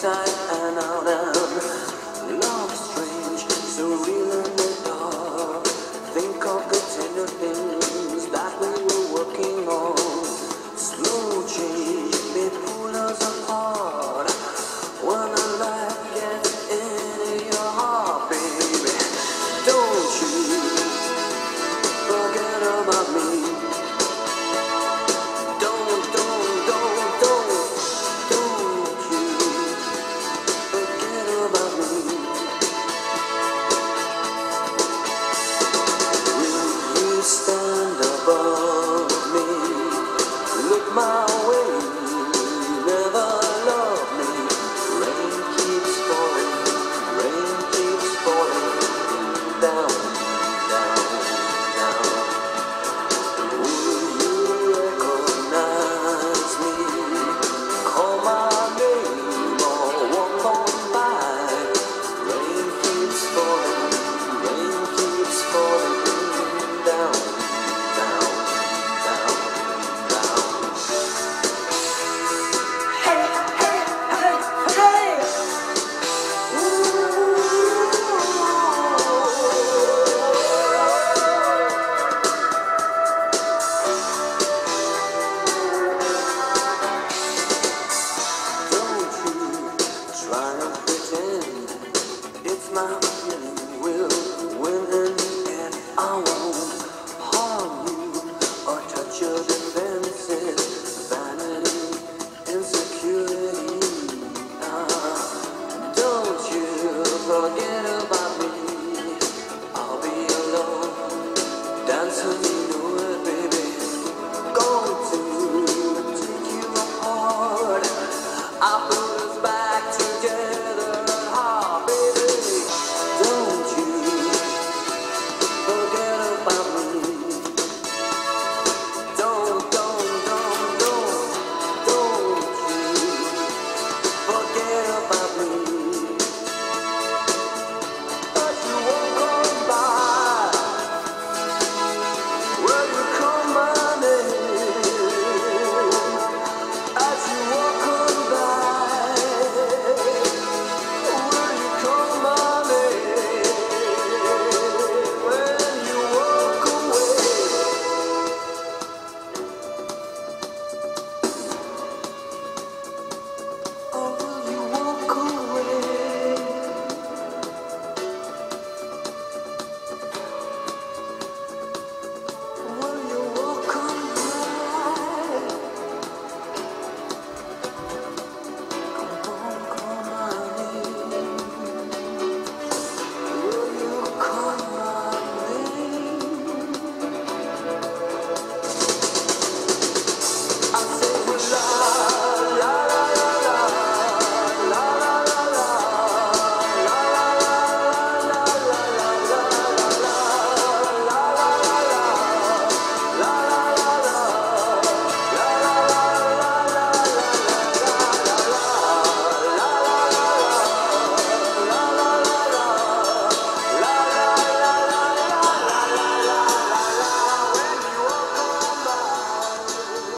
sun.